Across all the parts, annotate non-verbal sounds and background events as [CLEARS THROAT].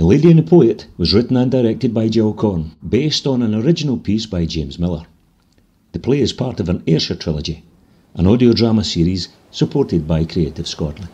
The Lady and the Poet was written and directed by Jill Korn, based on an original piece by James Miller. The play is part of an Ayrshire trilogy, an audio drama series supported by Creative Scotland.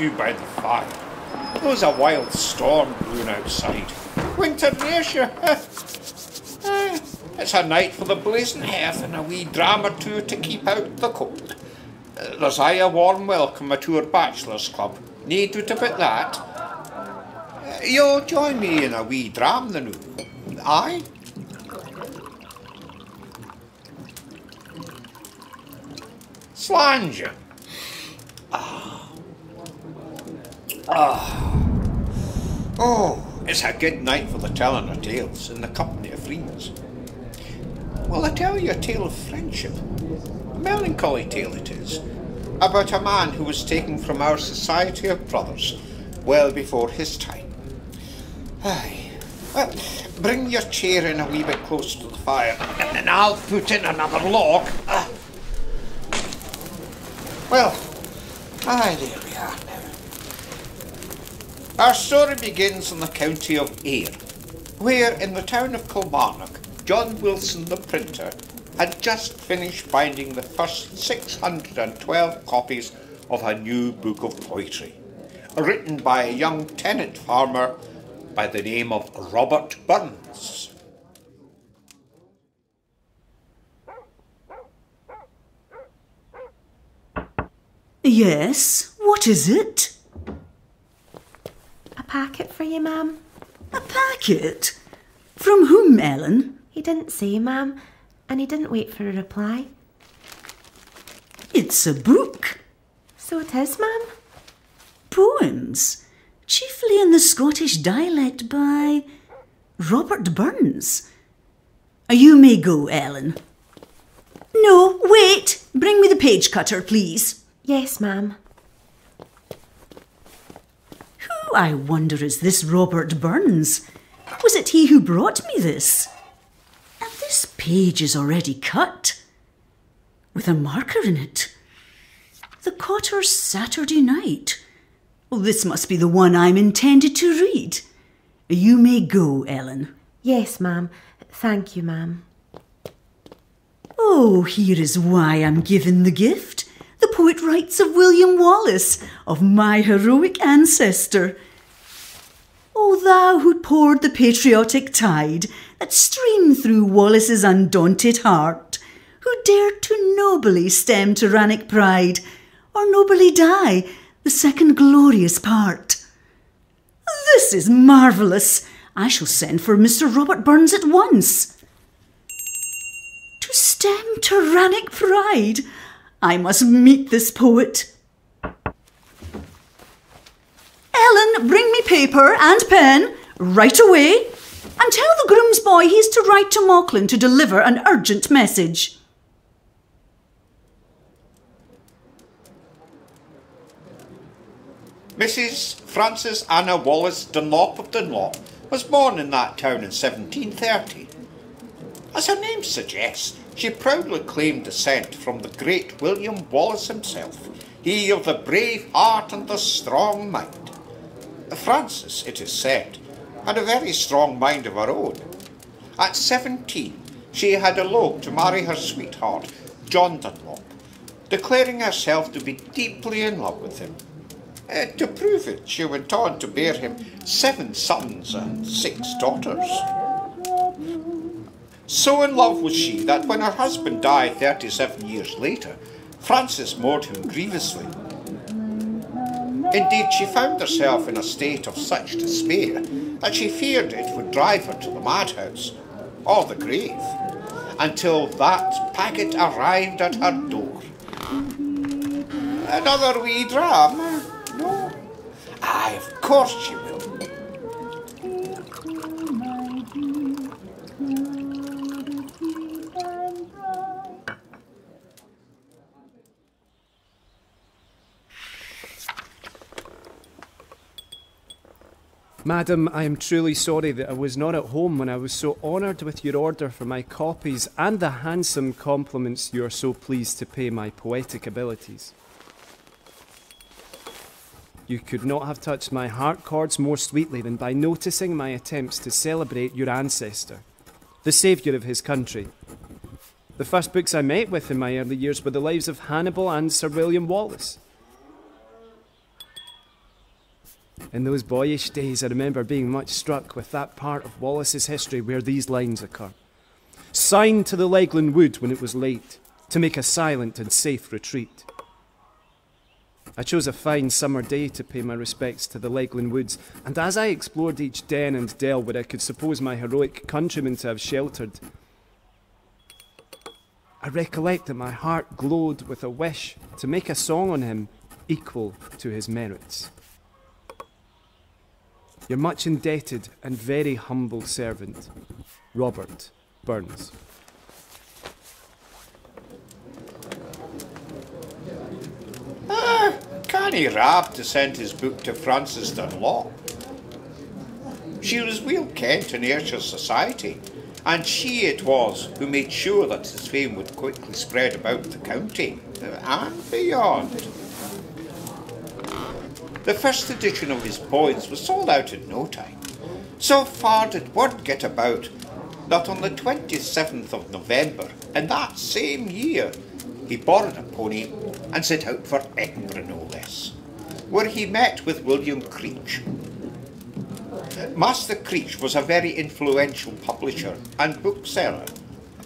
You by the fire. There's a wild storm brewing outside. Winter in Ayrshire. [LAUGHS] Eh, it's a night for the blazing hearth and a wee dram or two to keep out the cold. Uh, There's aye a warm welcome to our bachelors' club. Need doubt about that. Uh, You'll join me in a wee dram, the new. Aye? Slanger. Oh, it's a good night for the telling of tales in the company of friends. Well, I tell you a tale of friendship. A melancholy tale it is, about a man who was taken from our society of brothers well before his time. Aye. Well, bring your chair in a wee bit close to the fire, and then I'll put in another log. Ah. Well, aye, there. Our story begins in the county of Ayr, where in the town of Kilmarnock, John Wilson the printer had just finished binding the first 612 copies of a new book of poetry, written by a young tenant farmer by the name of Robert Burns. Yes, what is it? Packet for you, ma'am. A packet? From whom, Ellen? He didn't say, ma'am, and he didn't wait for a reply. It's a book. So it is, ma'am. Poems, chiefly in the Scottish dialect by Robert Burns. Uh, you may go, Ellen. No, wait. Bring me the page cutter, please. Yes, ma'am. Who, I wonder, is this Robert Burns? Was it he who brought me this? And this page is already cut, with a marker in it. The Cotter's Saturday Night. Well, this must be the one I'm intended to read. You may go, Ellen. Yes, ma'am. Thank you, ma'am. Oh, here is why I'm given the gift. The poet writes of William Wallace, of my heroic ancestor. O thou who poured the patriotic tide that streamed through Wallace's undaunted heart, who dared to nobly stem tyrannic pride, or nobly die the second glorious part. This is marvellous. I shall send for Mr. Robert Burns at once. To stem tyrannic pride, I must meet this poet. Ellen, bring me paper and pen right away and tell the groom's boy he's to write to Mauchline to deliver an urgent message. Mrs. Frances Anna Wallace Dunlop of Dunlop was born in that town in 1730. As her name suggests, she proudly claimed descent from the great William Wallace himself, he of the brave heart and the strong mind. Frances, it is said, had a very strong mind of her own. At seventeen, she had eloped to marry her sweetheart, John Dunlop, declaring herself to be deeply in love with him. Uh, to prove it, she went on to bear him seven sons and six daughters. So in love was she that when her husband died 37 years later, Frances mourned him grievously. Indeed, she found herself in a state of such despair that she feared it would drive her to the madhouse or the grave until that packet arrived at her door. Another wee dram? No. Aye, of course she will. Madam, I am truly sorry that I was not at home when I was so honoured with your order for my copies and the handsome compliments you are so pleased to pay my poetic abilities. You could not have touched my heart chords more sweetly than by noticing my attempts to celebrate your ancestor, the saviour of his country. The first books I met with in my early years were the lives of Hannibal and Sir William Wallace. In those boyish days, I remember being much struck with that part of Wallace's history where these lines occur. Signed to the Leglen Wood when it was late, to make a silent and safe retreat. I chose a fine summer day to pay my respects to the Leglen Woods, and as I explored each den and dell where I could suppose my heroic countrymen to have sheltered, I recollect that my heart glowed with a wish to make a song on him equal to his merits. Your much indebted and very humble servant, Robert Burns. Ah, canny Rab to send his book to Frances Dunlop. She was weel kent in Ayrshire society, and she it was who made sure that his fame would quickly spread about the county and beyond. The first edition of his poems was sold out in no time. So far did word get about that on the 27th of November in that same year he borrowed a pony and set out for Edinburgh no less, where he met with William Creech. Master Creech was a very influential publisher and bookseller,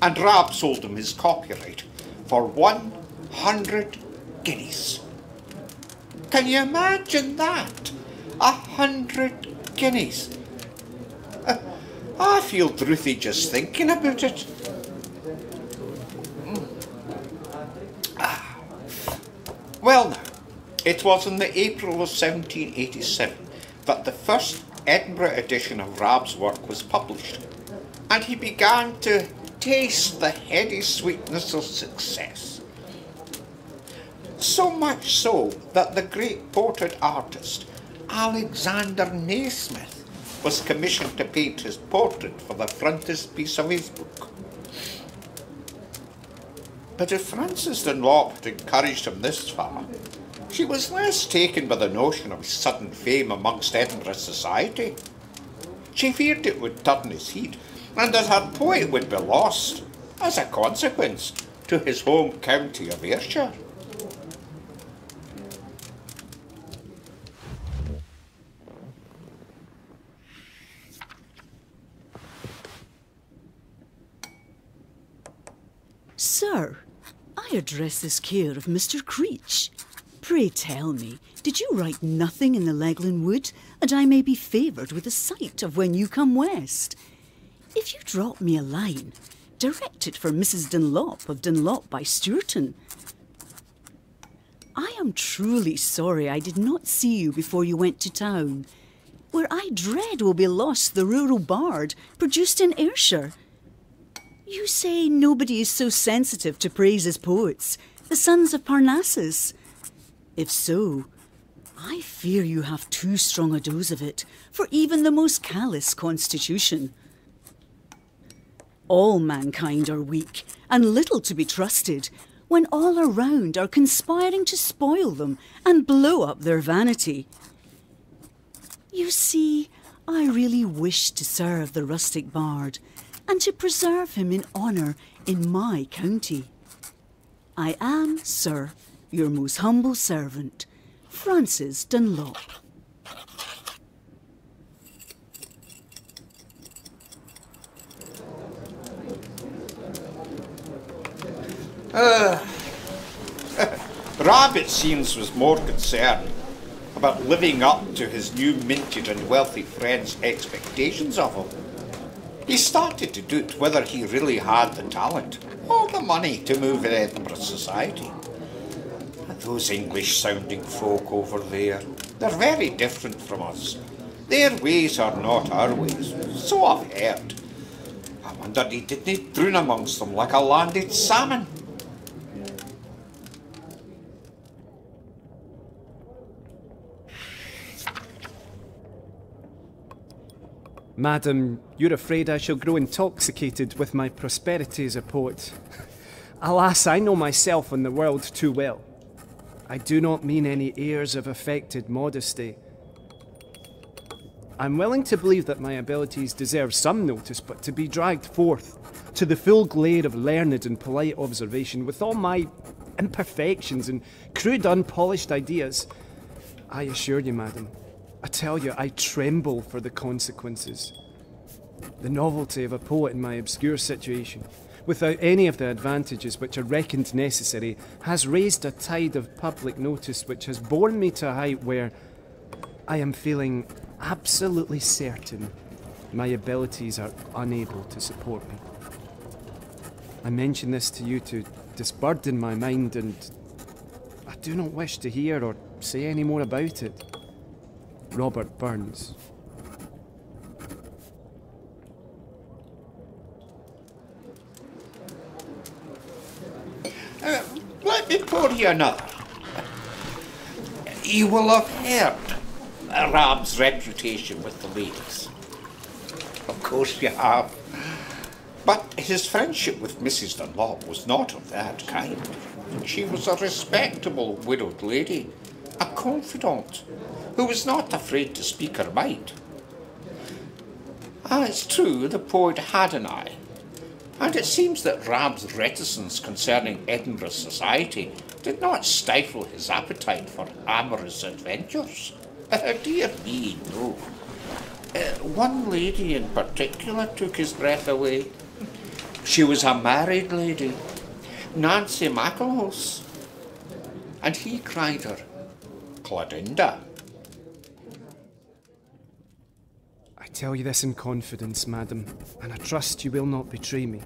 and Rab sold him his copyright for 100 guineas. Can you imagine that? A hundred guineas. Uh, I feel drouthy just thinking about it. Mm. Ah. Well it was in the April of 1787 that the first Edinburgh edition of Rab's work was published, and he began to taste the heady sweetness of success. So much so that the great portrait artist Alexander Nasmyth was commissioned to paint his portrait for the frontispiece of his book. But if Frances Dunlop had encouraged him this far, she was less taken by the notion of sudden fame amongst Edinburgh society. She feared it would turn his heat, and that her poet would be lost, as a consequence, to his home county of Ayrshire. Sir, I address this care of Mr. Creech. Pray tell me, did you write nothing in the Leglen Wood, and I may be favoured with a sight of when you come west? If you drop me a line, direct it for Mrs. Dunlop of Dunlop by Stewarton. I am truly sorry I did not see you before you went to town, where I dread will be lost the rural bard produced in Ayrshire you say nobody is so sensitive to praise as poets, the sons of Parnassus. If so, I fear you have too strong a dose of it for even the most callous constitution. All mankind are weak and little to be trusted when all around are conspiring to spoil them and blow up their vanity. You see, I really wish to serve the rustic bard and to preserve him in honour in my county. I am, sir, your most humble servant, Frances Dunlop. Uh, [LAUGHS] Rab, it seems, was more concerned about living up to his new minted and wealthy friend's expectations of him. He started to doubt whether he really had the talent or the money to move in Edinburgh society. And those English sounding folk over there, they're very different from us. Their ways are not our ways, so I've heard. I wondered he didn't drown amongst them like a landed salmon. Madam, you're afraid I shall grow intoxicated with my prosperity as a poet. Alas, I know myself and the world too well. I do not mean any airs of affected modesty. I'm willing to believe that my abilities deserve some notice, but to be dragged forth to the full glare of learned and polite observation with all my imperfections and crude, unpolished ideas, I assure you, madam, I tell you, I tremble for the consequences. The novelty of a poet in my obscure situation, without any of the advantages which are reckoned necessary, has raised a tide of public notice which has borne me to a height where I am feeling absolutely certain my abilities are unable to support me. I mention this to you to disburden my mind, and I do not wish to hear or say any more about it. Robert Burns. Uh, let me pour you another. You will have heard Rob's reputation with the ladies. Of course you have. But his friendship with Mrs. Dunlop was not of that kind. She was a respectable widowed lady, a confidant, who was not afraid to speak her mind. Ah, it's true, the poet had an eye, and it seems that Rab's reticence concerning Edinburgh society did not stifle his appetite for amorous adventures. Dear me, no. Uh, one lady in particular took his breath away. She was a married lady, Nancy MacLehose, and he cried her Clarinda. I tell you this in confidence, madam, and I trust you will not betray me.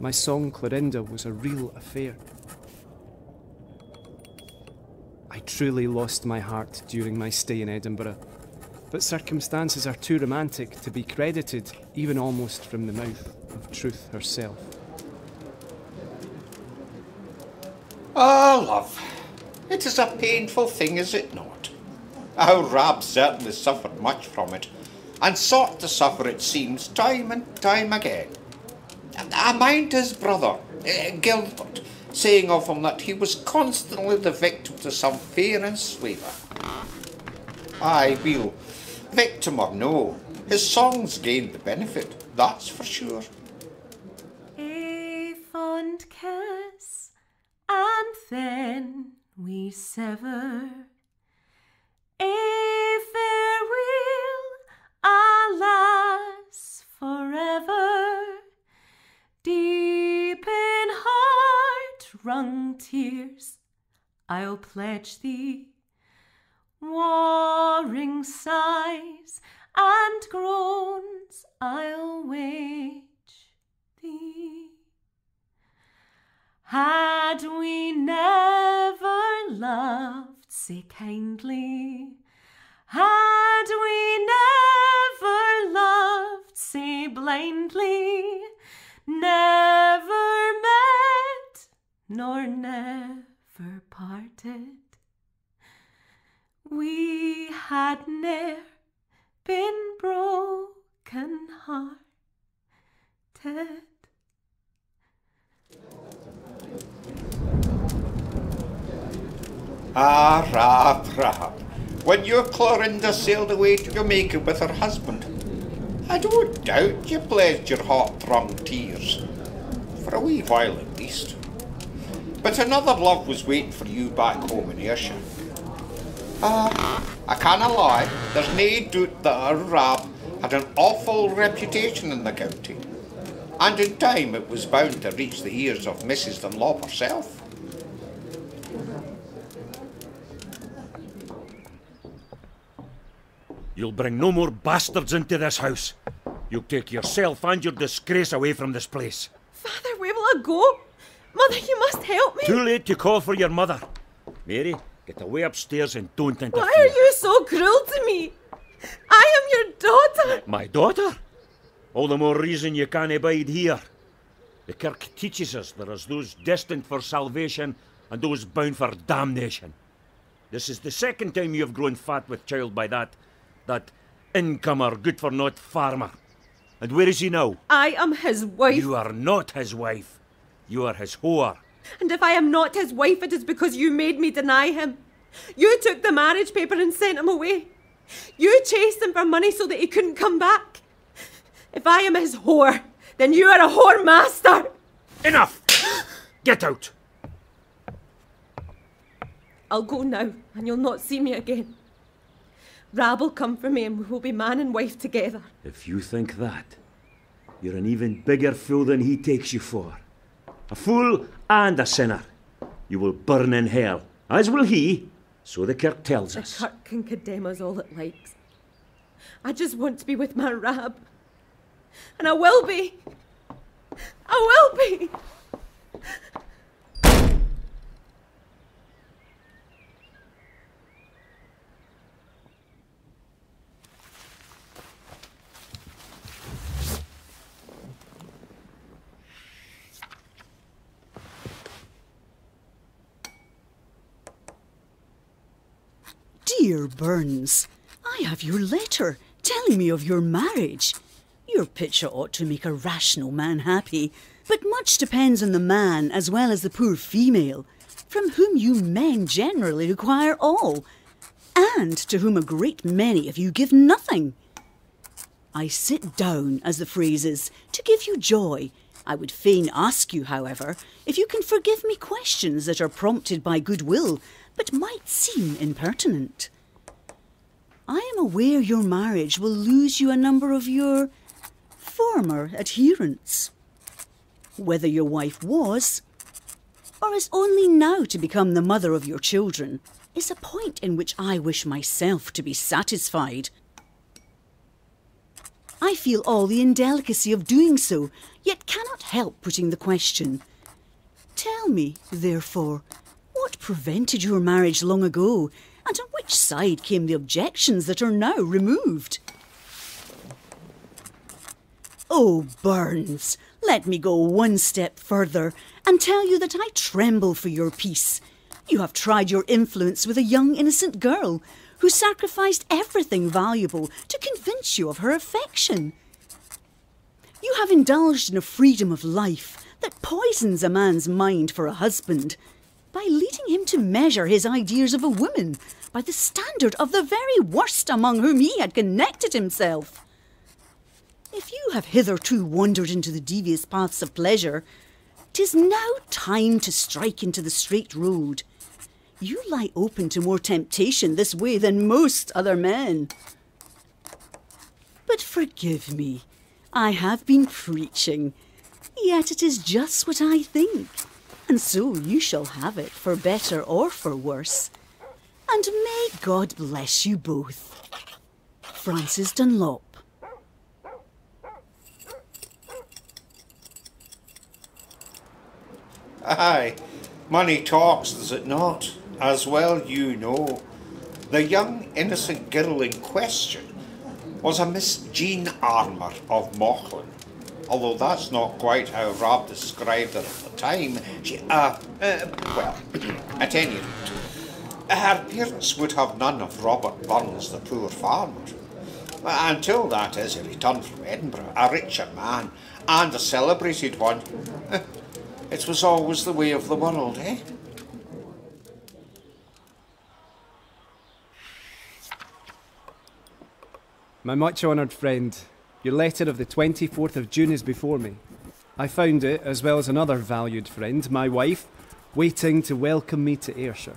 My song Clarinda was a real affair. I truly lost my heart during my stay in Edinburgh, but circumstances are too romantic to be credited even almost from the mouth of truth herself. Ah, love, it is a painful thing, is it not? Our Rab certainly suffered much from it, and sought to suffer, it seems, time and time again. I mind his brother, uh, Gilbert, saying of him that he was constantly the victim to some fear and enslaver. Aye, Bill, victim or no, his songs gained the benefit, that's for sure. A fond kiss, and then we sever. A farewell, alas, forever. Deep in heart wrung tears, I'll pledge thee. Warring sighs and groans, I'll wage thee. Had we never loved so kindly, had we never loved so blindly, never met nor never parted, we had ne'er been broken hearted. Ah, Rab, Rab, when your Clarinda sailed away to Jamaica with her husband, I don't doubt you pledged your hot-wrung tears, for a wee while at least. But another love was waiting for you back home in Ayrshire. Ah, I canna lie, there's nae doubt that our Rab had an awful reputation in the county, and in time it was bound to reach the ears of Mrs. Dunlop herself. You'll bring no more bastards into this house. You'll take yourself and your disgrace away from this place. Father, where will I go? Mother, you must help me. Too late to call for your mother. Mary, get away upstairs and don't interfere. Why are you so cruel to me? I am your daughter. My daughter? All the more reason you can't abide here. The Kirk teaches us there is those destined for salvation and those bound for damnation. This is the second time you have grown fat with child by that, that incomer, good for naught farmer. And where is he now? I am his wife. You are not his wife. You are his whore. And if I am not his wife, it is because you made me deny him. You took the marriage paper and sent him away. You chased him for money so that he couldn't come back. If I am his whore, then you are a whore master. Enough! Get out! I'll go now, and you'll not see me again. Rab will come for me, and we will be man and wife together. If you think that, you're an even bigger fool than he takes you for. A fool and a sinner. You will burn in hell, as will he, so the Kirk tells The us. Kirk can condemn us all it likes. I just want to be with my Rab. And I will be. I will be. Dear Burns, I have your letter telling me of your marriage. Your picture ought to make a rational man happy, but much depends on the man as well as the poor female, from whom you men generally require all, and to whom a great many of you give nothing. I sit down, as the phrase is, to give you joy. I would fain ask you, however, if you can forgive me questions that are prompted by goodwill, but might seem impertinent. I am aware your marriage will lose you a number of your former adherents. Whether your wife was, or is only now to become the mother of your children, is a point in which I wish myself to be satisfied. I feel all the indelicacy of doing so, yet cannot help putting the question. Tell me, therefore, what prevented your marriage long ago, and on which side came the objections that are now removed? Oh, Burns, let me go one step further and tell you that I tremble for your peace. You have tried your influence with a young innocent girl who sacrificed everything valuable to convince you of her affection. You have indulged in a freedom of life that poisons a man's mind for a husband by leading him to measure his ideas of a woman by the standard of the very worst among whom he had connected himself. If you have hitherto wandered into the devious paths of pleasure, 'tis now time to strike into the straight road. You lie open to more temptation this way than most other men. But forgive me, I have been preaching, yet it is just what I think, and so you shall have it for better or for worse. And may God bless you both. Frances Dunlop. Aye, money talks, does it not? As well you know. The young innocent girl in question was a Miss Jean Armour of Mauchline. Although that's not quite how Rob described her at the time, she, uh, uh well, [CLEARS THROAT] at any rate, her parents would have none of Robert Burns, the poor farmer. Until that is, he returned from Edinburgh, a richer man, and a celebrated one. [LAUGHS] It was always the way of the world, eh? My much honoured friend, your letter of the 24th of June is before me. I found it, as well as another valued friend, my wife, waiting to welcome me to Ayrshire.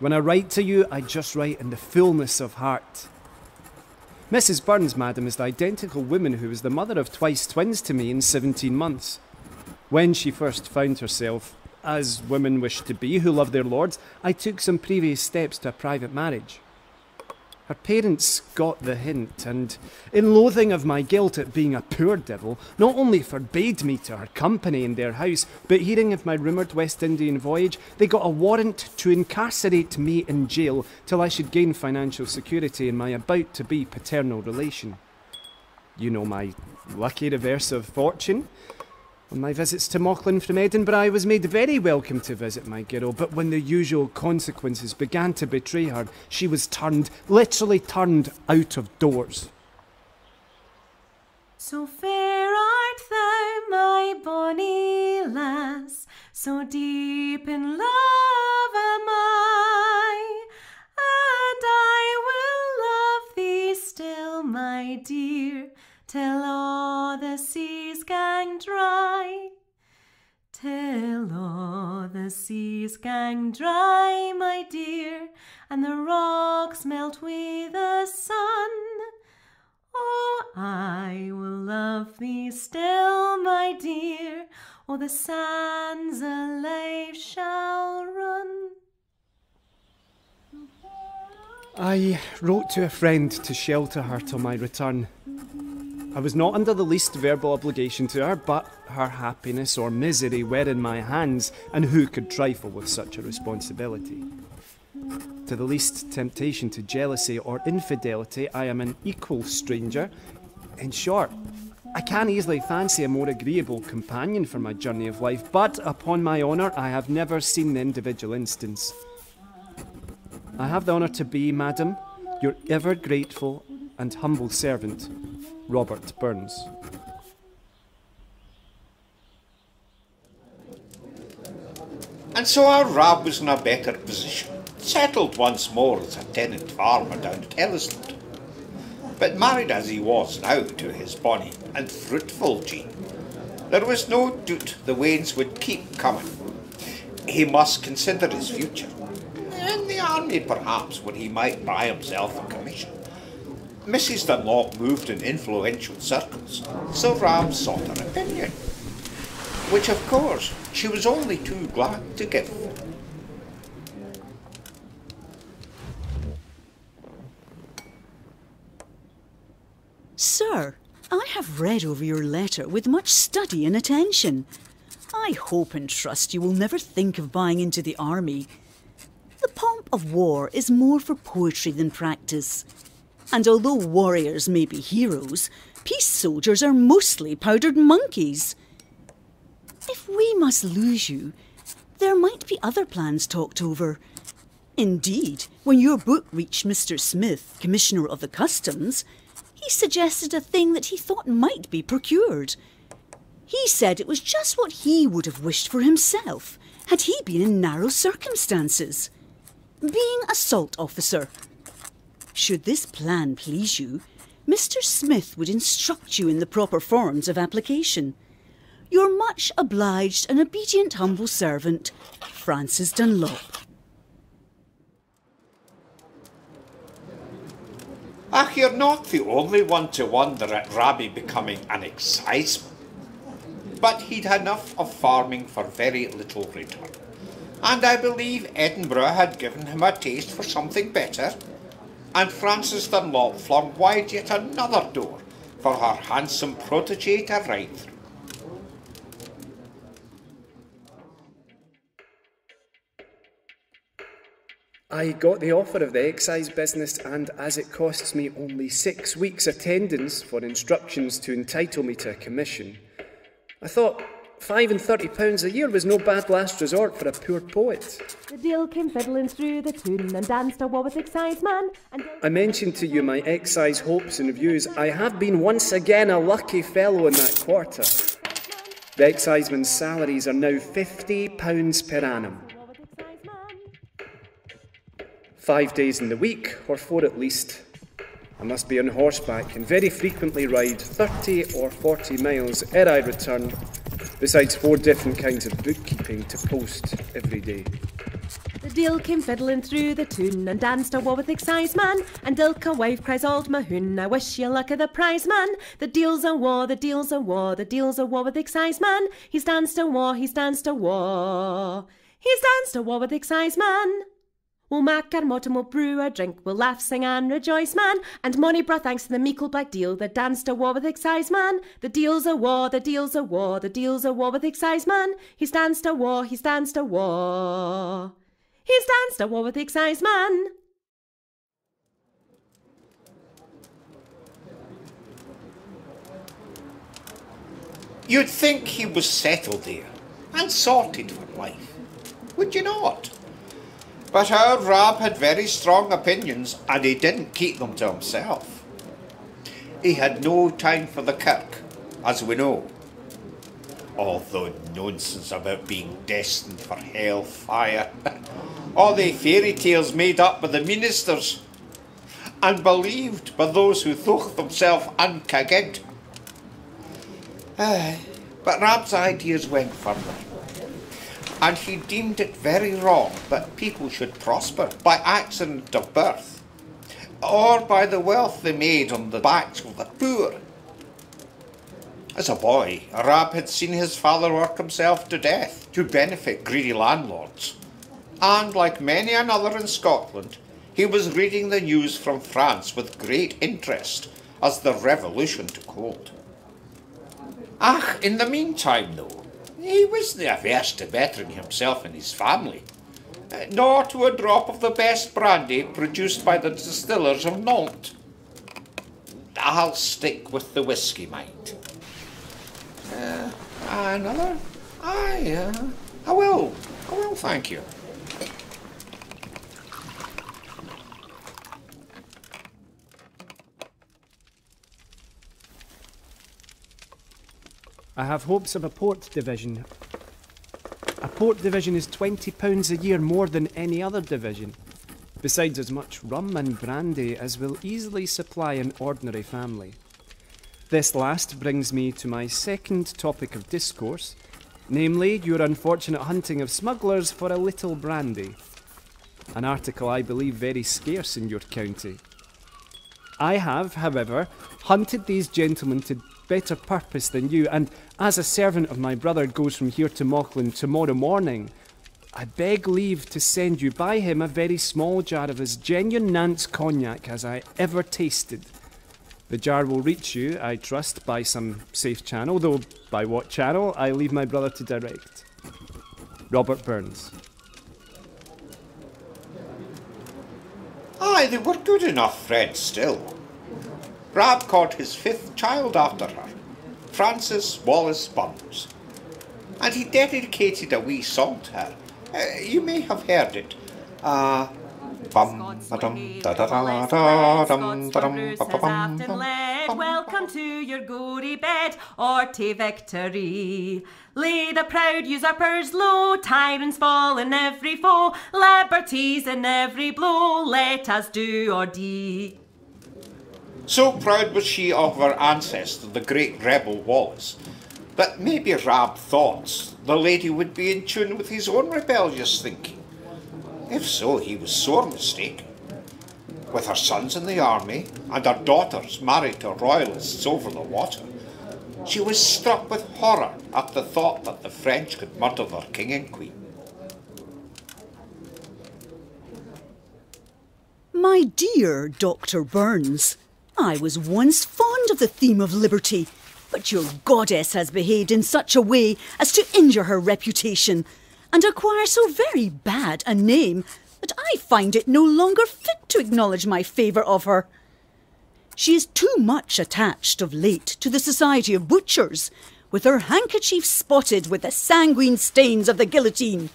When I write to you, I just write in the fullness of heart. Mrs. Burns, madam, is the identical woman who was the mother of twice twins to me in 17 months. When she first found herself, as women wish to be who love their lords, I took some previous steps to a private marriage. Her parents got the hint, and in loathing of my guilt at being a poor devil, not only forbade me to her company in their house, but hearing of my rumoured West Indian voyage, they got a warrant to incarcerate me in jail till I should gain financial security in my about to be paternal relation. You know my lucky reverse of fortune. On my visits to Mauchline from Edinburgh, I was made very welcome to visit my girl, but when the usual consequences began to betray her, she was turned, literally turned, out of doors. So fair art thou, my bonny lass, so deep in love am I, and I will love thee still, my dear till all the seas gang dry. Till all the seas gang dry, my dear, and the rocks melt with the sun. Oh, I will love thee still, my dear, or the sands alive shall run. I wrote to a friend to shelter her till my return. I was not under the least verbal obligation to her, but her happiness or misery were in my hands, and who could trifle with such a responsibility? To the least temptation to jealousy or infidelity, I am an equal stranger. In short, I can easily fancy a more agreeable companion for my journey of life, but upon my honour, I have never seen the individual instance. I have the honour to be, madam, your ever grateful and humble servant, Robert Burns. And so our Rab was in a better position, settled once more as a tenant farmer down at Ellisland. But married as he was now to his bonny and fruitful Jean, there was no doubt the wains would keep coming. He must consider his future. In the army, perhaps, where he might buy himself a. Mrs. Dunlop moved in influential circles, so Rab sought her opinion, which of course she was only too glad to give. Sir, I have read over your letter with much study and attention. I hope and trust you will never think of buying into the army. The pomp of war is more for poetry than practice. And although warriors may be heroes, peace soldiers are mostly powdered monkeys. If we must lose you, there might be other plans talked over. Indeed, when your book reached Mr. Smith, Commissioner of the Customs, he suggested a thing that he thought might be procured. He said it was just what he would have wished for himself had he been in narrow circumstances. Being a salt officer. Should this plan please you, Mr. Smith would instruct you in the proper forms of application. Your much obliged and obedient humble servant, Frances Dunlop. Ah, you're not the only one to wonder at Rabbie becoming an exciseman. But he'd had enough of farming for very little return. And I believe Edinburgh had given him a taste for something better. And Frances Dunlop flung wide yet another door for her handsome protege to ride through. I got the offer of the excise business, and as it costs me only six weeks' attendance for instructions to entitle me to a commission, I thought five and thirty pounds a year was no bad last resort for a poor poet. The deal came fiddling through the tune and danced a war with excise man. And I mentioned to you my excise hopes and views. I have been once again a lucky fellow in that quarter. The excisemen's salaries are now fifty pounds per annum. Five days in the week, or four at least. I must be on horseback and very frequently ride 30 or 40 miles ere I return, besides four different kinds of bookkeeping to post every day. The deal came fiddling through the tune and danced a war with excise man. And Ilka wife cries old Mahoun, I wish you luck of the prize man. The deal's a war, the deal's a war, the deal's a war with excise man. He's danced a war, he's danced a war. He's danced a war with excise man. We'll mak our motto, we'll brew our drink, we'll laugh, sing and rejoice, man. And money brought thanks to the meikle black deal that danced a war with excise man. The deal's a war, the deal's a war, the deal's a war with excise man. He stands to war, he stands to war. He stands to war with excise man. You'd think he was settled there and sorted for life, would you not? But our Rab had very strong opinions and he didn't keep them to himself. He had no time for the kirk, as we know. All the nonsense about being destined for hell fire. [LAUGHS] All the fairy tales made up by the ministers and believed by those who thought themselves uncaged. Aye, but Rab's ideas went further. And he deemed it very wrong that people should prosper by accident of birth, or by the wealth they made on the backs of the poor. As a boy, Rab had seen his father work himself to death to benefit greedy landlords. And like many another in Scotland, he was reading the news from France with great interest as the revolution took hold. Ah, in the meantime, though, he wasn't averse to bettering himself and his family, uh, nor to a drop of the best brandy produced by the distillers of Nantes. I'll stick with the whisky, mate. Uh, another? Aye, uh, I will. I will, thank you. I have hopes of a port division. A port division is £20 a year more than any other division, besides as much rum and brandy as will easily supply an ordinary family. This last brings me to my second topic of discourse, namely your unfortunate hunting of smugglers for a little brandy. An article I believe very scarce in your county. I have, however, hunted these gentlemen to better purpose than you, and as a servant of my brother goes from here to Mauchline tomorrow morning, I beg leave to send you by him a very small jar of as genuine Nantes cognac as I ever tasted. The jar will reach you, I trust, by some safe channel, though by what channel I leave my brother to direct. Robert Burns. Aye, they were good enough, Fred, still. Rab caught his fifth child after her, Frances Wallace Burns, and he dedicated a wee song to her. Uh, you may have heard it. Uh, bum, ba-dum, da, da, da, da, dum, da, dum, ba, ba, bum, bum, bum, Welcome to your gory bed or to victory. Lay the proud usurpers low, tyrants fall in every foe, liberties in every blow. Let us do or die. So proud was she of her ancestor, the great rebel Wallace, that maybe Rab thought the lady would be in tune with his own rebellious thinking. If so, he was sore mistaken. With her sons in the army and her daughters married to royalists over the water, she was struck with horror at the thought that the French could murder their king and queen. My dear Dr. Burns, I was once fond of the theme of liberty, but your goddess has behaved in such a way as to injure her reputation and acquire so very bad a name that I find it no longer fit to acknowledge my favour of her. She is too much attached of late to the Society of Butchers, with her handkerchief spotted with the sanguine stains of the guillotine.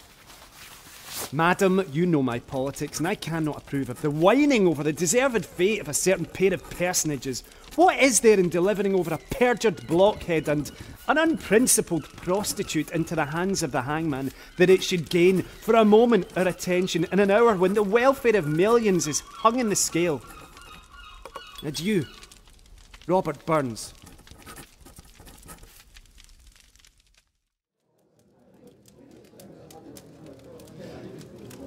Madam, you know my politics, and I cannot approve of the whining over the deserved fate of a certain pair of personages. What is there in delivering over a perjured blockhead and an unprincipled prostitute into the hands of the hangman that it should gain for a moment our attention in an hour when the welfare of millions is hung in the scale? Adieu, Robert Burns.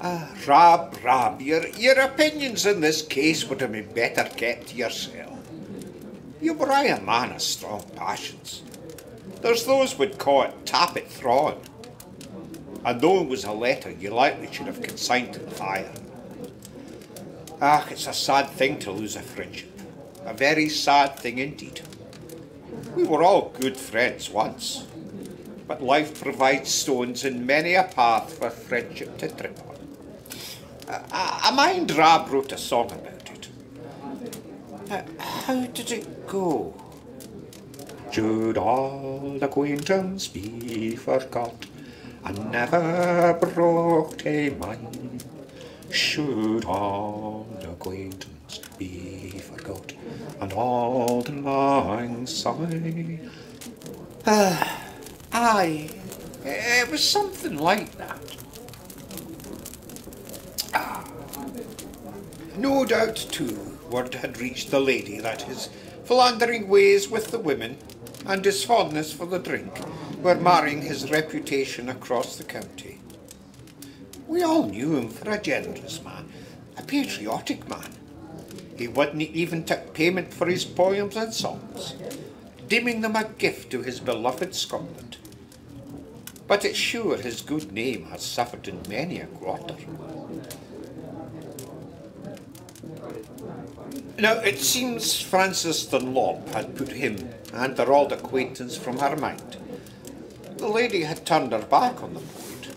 Ah, Rab, Rab, your, your opinions in this case would have been better kept to yourself. You were a man of strong passions. There's those would call it tappet thrawn. And though it was a letter you likely should have consigned to the fire, Ah, it's a sad thing to lose a friendship. A very sad thing indeed. We were all good friends once, but life provides stones in many a path for friendship to trip on. I, I mind Rab wrote a song about it. Uh, how did it go? Should all acquaintance be forgot and never brought a mind? Should all acquaintance be forgot and auld lang syne? Uh, aye, it was something like that. Ah. No doubt, too, word had reached the lady that his philandering ways with the women and his fondness for the drink were marring his reputation across the county. We all knew him for a generous man, a patriotic man. He wouldn't even take payment for his poems and songs, deeming them a gift to his beloved Scotland. But it's sure his good name has suffered in many a quarter. Now, it seems Frances Dunlop had put him and their old acquaintance from her mind. The lady had turned her back on the poet,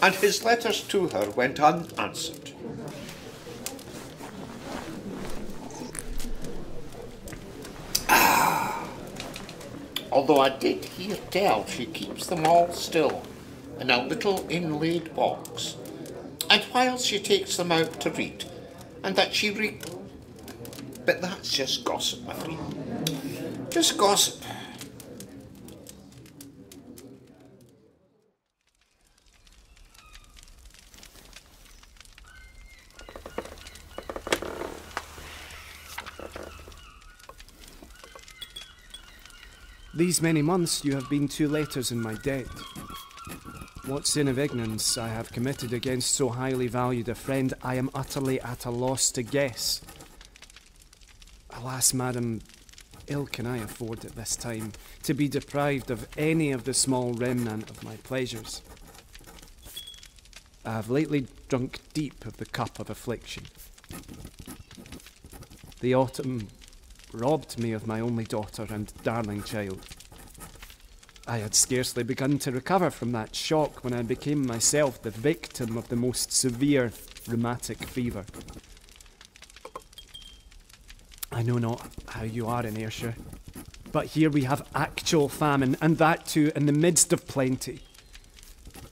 and his letters to her went unanswered. [SIGHS] Although I did hear tell she keeps them all still in a little inlaid box, and while she takes them out to read, and that she re- but that's just gossip, my friend. Just gossip. These many months you have been two letters in my debt. What sin of ignorance I have committed against so highly valued a friend, I am utterly at a loss to guess. Alas, madam, ill can I afford at this time to be deprived of any of the small remnant of my pleasures. I have lately drunk deep of the cup of affliction. The autumn robbed me of my only daughter and darling child. I had scarcely begun to recover from that shock when I became myself the victim of the most severe rheumatic fever. I know not how you are in Ayrshire, but here we have actual famine, and that too in the midst of plenty.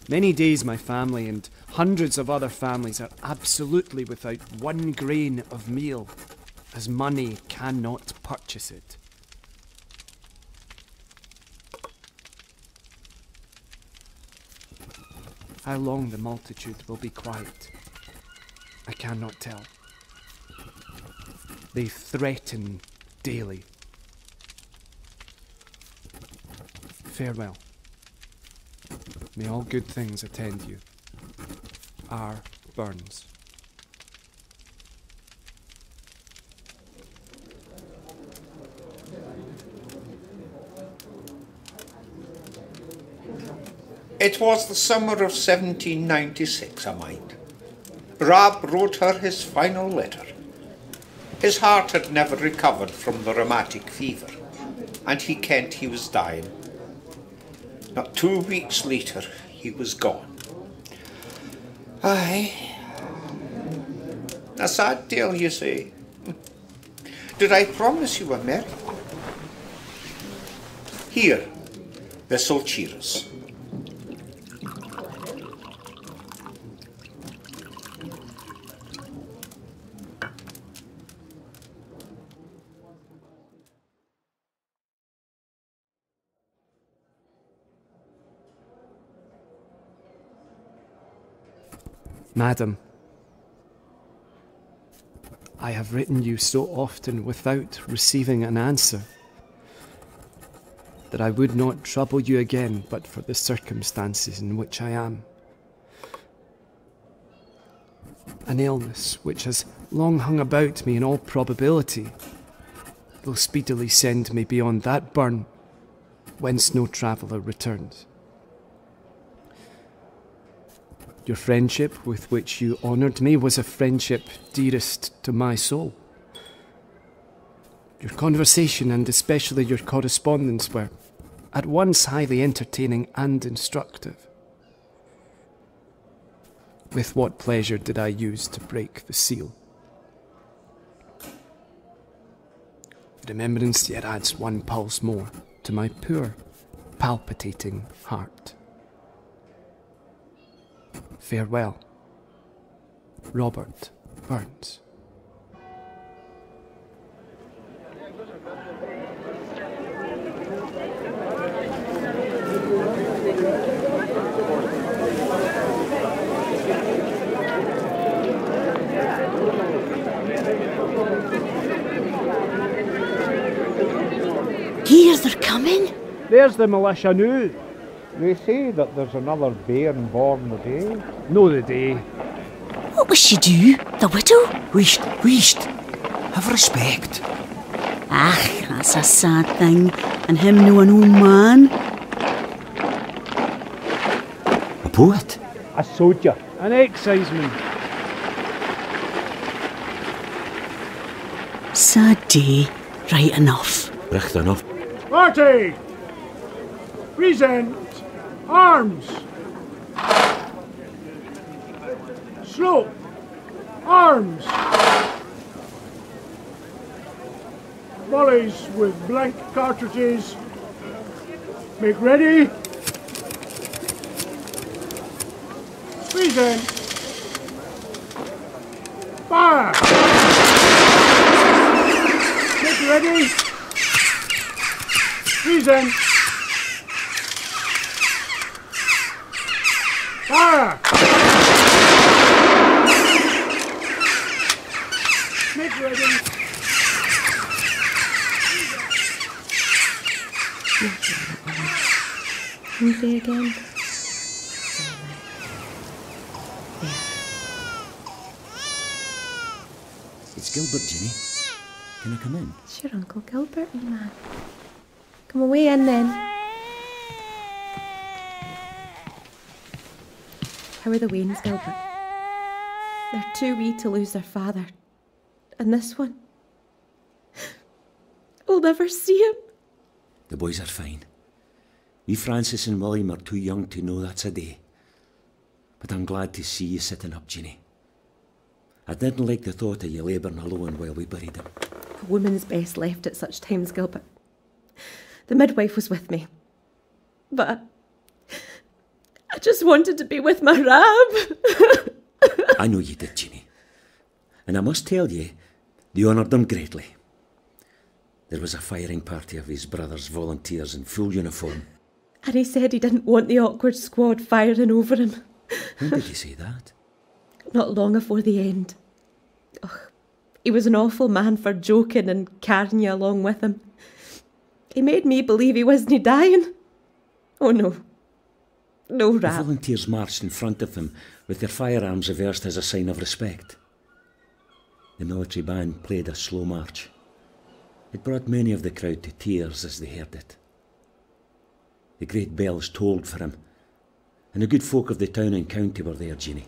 Many days my family and hundreds of other families are absolutely without one grain of meal, as money cannot purchase it. How long the multitude will be quiet, I cannot tell. They threaten daily. Farewell. May all good things attend you. R. Burns. It was the summer of 1796, I mind. Rab wrote her his final letter. His heart had never recovered from the rheumatic fever, and he kent he was dying. Not two weeks later, he was gone. Aye. A sad tale, you say. Did I promise you a merry? Here, this'll cheer us. Madam, I have written you so often without receiving an answer that I would not trouble you again but for the circumstances in which I am. An illness which has long hung about me in all probability will speedily send me beyond that burn whence no traveller returns. Your friendship with which you honoured me was a friendship dearest to my soul. Your conversation and especially your correspondence were at once highly entertaining and instructive. With what pleasure did I use to break the seal? Remembrance yet adds one pulse more to my poor, palpitating heart. Farewell, Robert Burns. Here they're coming. There's the militia now. They say that there's another bairn born the day. No the day. What will she do? The widow? Wheesht, wheesht. Have respect. Ach, that's a sad thing. And him no an old man. A poet. A soldier. An exciseman. Sad day. Right enough. Right enough. Party! Present! Arms! Slope! Arms! Volleys with blank cartridges. Make ready. Present! Fire! Make ready. Present! Fire! Make ready. Easy again. It's Gilbert, Ginny. Can I come in? It's your Uncle Gilbert, you man. Come away in then. How are the wains, Gilbert? They're too wee to lose their father. And this one? We'll never see him. The boys are fine. We Francis and William are too young to know that's a day. But I'm glad to see you sitting up, Ginny. I didn't like the thought of you labouring alone while we buried him. A woman's best left at such times, Gilbert. The midwife was with me. But I just wanted to be with my Rab. [LAUGHS] I know you did, Ginny. And I must tell you, you honoured them greatly. There was a firing party of his brothers, volunteers in full uniform. and he said he didn't want the awkward squad firing over him. When did he say that? Not long before the end. Ugh, he was an awful man for joking and carrying you along with him. He made me believe he wasn't dying. Oh no. No The volunteers marched in front of him with their firearms reversed as a sign of respect. The military band played a slow march. It brought many of the crowd to tears as they heard it. The great bells tolled for him, and the good folk of the town and county were there, Jeannie.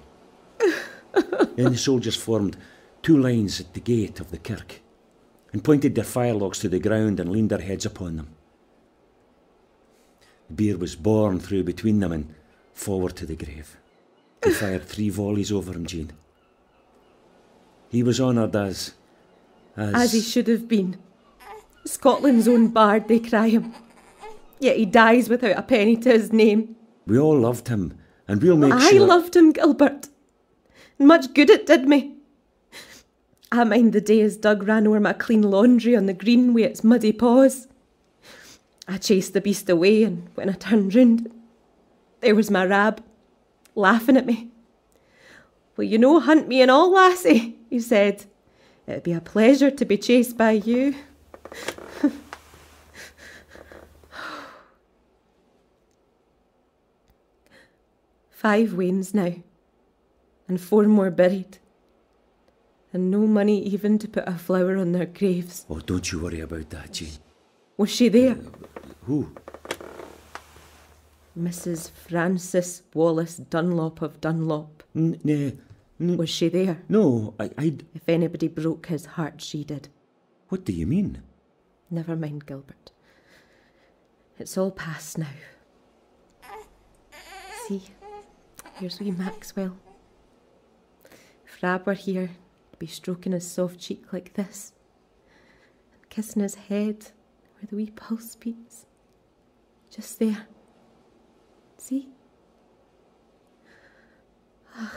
[LAUGHS] then the soldiers formed two lines at the gate of the kirk and pointed their firelocks to the ground and leaned their heads upon them. Bier was borne through between them and forward to the grave. They fired three volleys over him, Jean. He was honoured as. as. As he should have been. Scotland's own bard, they cry him. Yet he dies without a penny to his name. We all loved him, and we'll make I sure. I loved him, Gilbert. And much good it did me. I mind the day as dug ran over my clean laundry on the green with its muddy paws. I chased the beast away, and when I turned round, there was my Rab, laughing at me. Will you no hunt me and all, lassie? He said. It'd be a pleasure to be chased by you. [SIGHS] Five wains now, and four more buried, and no money even to put a flower on their graves. Oh, don't you worry about that, Jean. Was she there? Uh, Who? Mrs. Frances Wallace Dunlop of Dunlop. N- n- Was she there? no, I, I. If anybody broke his heart, she did. What do you mean? Never mind, Gilbert. It's all past now. See, here's wee Maxwell. If Rab were here, he'd be stroking his soft cheek like this, and kissing his head where the wee pulse beats. Just there. See? Ah,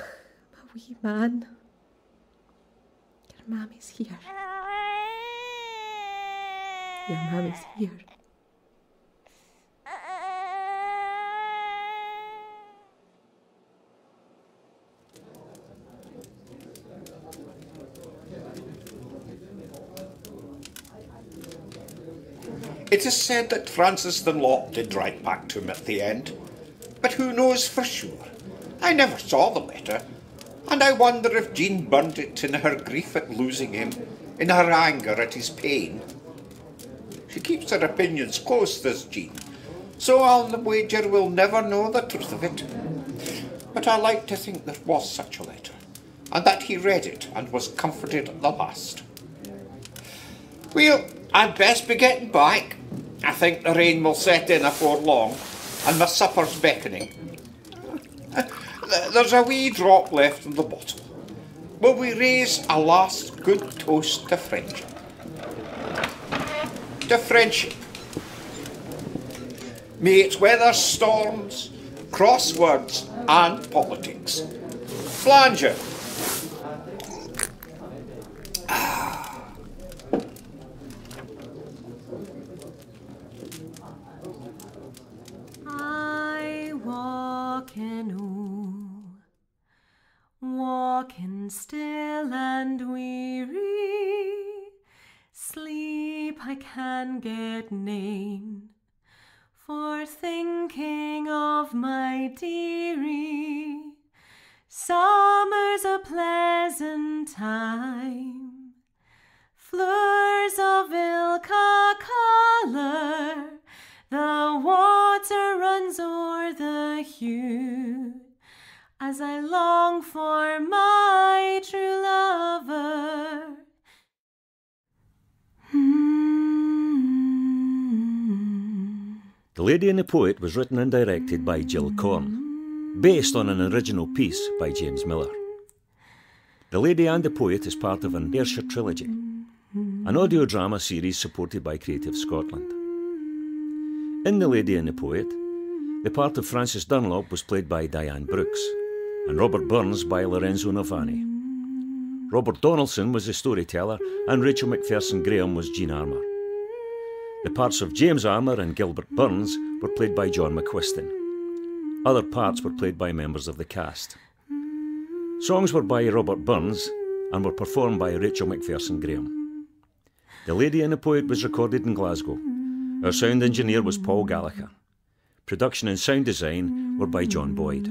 my wee man. Your mammy's here. Your mammy's here. It is said that Frances Dunlop did write back to him at the end, but who knows for sure? I never saw the letter, and I wonder if Jean burned it in her grief at losing him, in her anger at his pain. She keeps her opinions close, does Jean, so I'll wager we'll never know the truth of it. But I like to think there was such a letter, and that he read it and was comforted at the last. Well, I'd best be getting back. I think the rain will set in afore long, and my supper's beckoning. [LAUGHS] There's a wee drop left in the bottle. Will we raise a last good toast to friendship? To friendship. May it weather storms, crosswords, and politics. Flanger. Ah. Walking o, walking still and weary. Sleep I can get nane, for thinking of my dearie. Summer's a pleasant time, flowers of ilka hue as I long for my true lover. Hmm. The Lady and the Poet was written and directed by Jill Korn, based on an original piece by James Miller. The Lady and the Poet is part of an Ayrshire trilogy, an audio drama series supported by Creative Scotland. In The Lady and the Poet, the part of Frances Dunlop was played by Diane Brooks, and Robert Burns by Lorenzo Novani. Robert Donaldson was the storyteller, and Rachel Macpherson-Graham was Jean Armour. The parts of James Armour and Gilbert Burns were played by John McQuiston. Other parts were played by members of the cast. Songs were by Robert Burns and were performed by Rachel Macpherson-Graham. The Lady and the Poet was recorded in Glasgow. Our sound engineer was Paul Gallagher. Production and sound design were by John Boyd.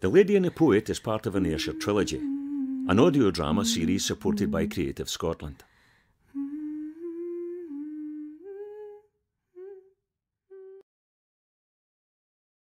The Lady and the Poet is part of an Ayrshire trilogy, an audio drama series supported by Creative Scotland.